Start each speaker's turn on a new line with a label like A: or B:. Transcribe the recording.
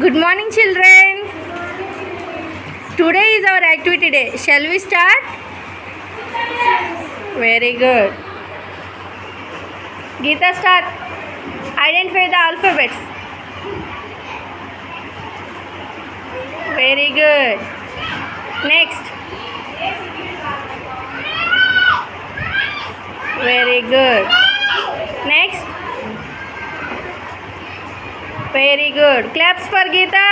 A: Good morning, children. Today is our activity day. Shall we start? Very good. Geeta, start. Identify the alphabets. Very good. Next. Very good. Very good claps for Gita